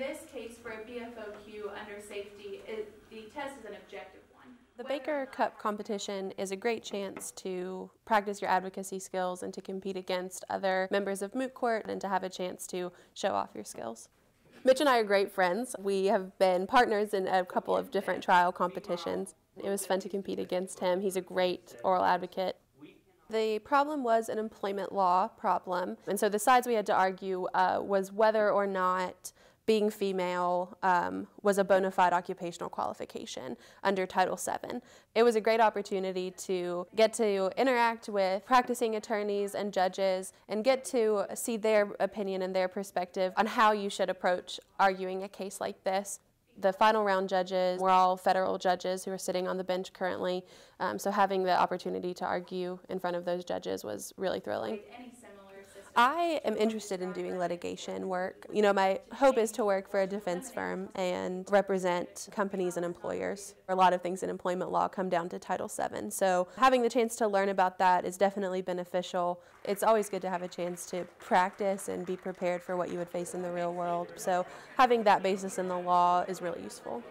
this case, for a BFOQ under safety, it, the test is an objective one. The Baker Cup competition is a great chance to practice your advocacy skills and to compete against other members of Moot Court and to have a chance to show off your skills. Mitch and I are great friends. We have been partners in a couple of different trial competitions. It was fun to compete against him. He's a great oral advocate. The problem was an employment law problem, and so the sides we had to argue uh, was whether or not being female um, was a bona fide occupational qualification under Title VII. It was a great opportunity to get to interact with practicing attorneys and judges and get to see their opinion and their perspective on how you should approach arguing a case like this. The final round judges were all federal judges who are sitting on the bench currently, um, so having the opportunity to argue in front of those judges was really thrilling. I am interested in doing litigation work. You know, my hope is to work for a defense firm and represent companies and employers. A lot of things in employment law come down to Title VII. So having the chance to learn about that is definitely beneficial. It's always good to have a chance to practice and be prepared for what you would face in the real world. So having that basis in the law is really useful.